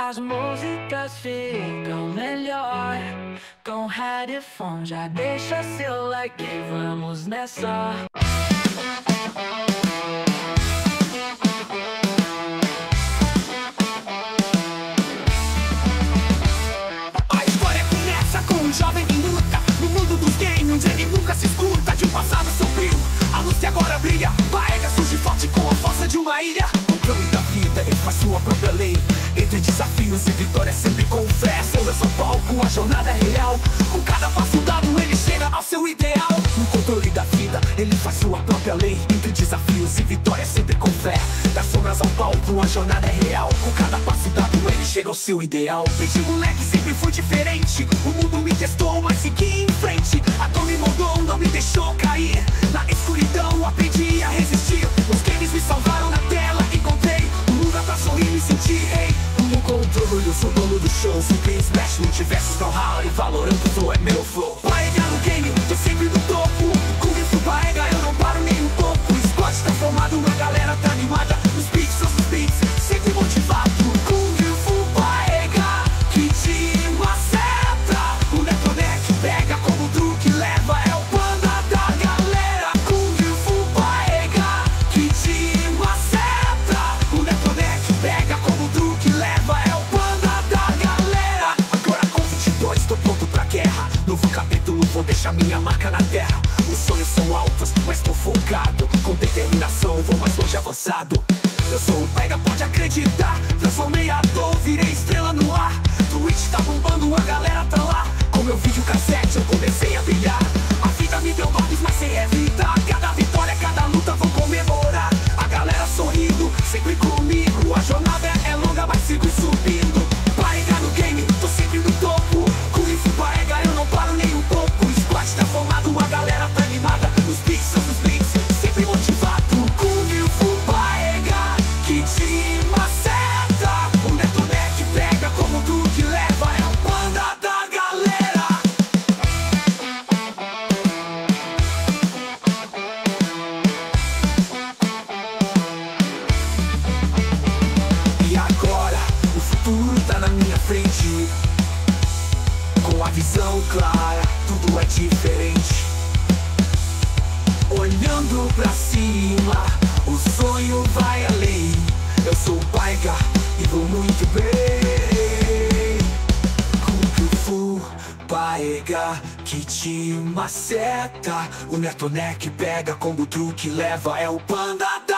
As músicas ficam melhor. Com headphone já deixa seu like. E vamos nessa. A história começa com um jovem em luta. No mundo dos games onde ele nunca se escuta De um passado sombrio, a luz que agora brilha Baega surge forte com a força de uma ilha. O plano da vida, ele faz sua própria lei Entre desafios e vitórias sempre com fé. Seu é Paulo, a jornada é real. Com cada passo dado ele chega ao seu ideal. No controle da vida, ele faz sua própria lei. Entre desafios e vitórias sempre com fé. Das sombras ao palco, a jornada é real. Com cada passo dado ele chega ao seu ideal. Desde moleque sempre fui diferente. O mundo me testou, mas segui em frente. A dor me moldou, não me deixou No controle, eu sou dono do show. Sempre em smash, multiversos, Valhalla e Valorant O flow é meu flow deixar minha marca na terra. Os sonhos são altos, mas tô focado. Com determinação, vou mais longe avançado. Eu sou o pega, pode acreditar. Transformei a dor, virei estrela no ar. Twitch tá bombando, a galera tá lá. Com meu vídeo cassete eu comecei a brilhar. A vida me deu golpes, mas sem evitar. Cada vitória, cada luta vou comemorar. A galera sorrindo, sempre comigo a visão clara, tudo é diferente. Olhando pra cima, o sonho vai além. Eu sou o Paiga e vou muito bem. Kung Fu Paega que te maceta? O Netonec pega como truque leva É o panda da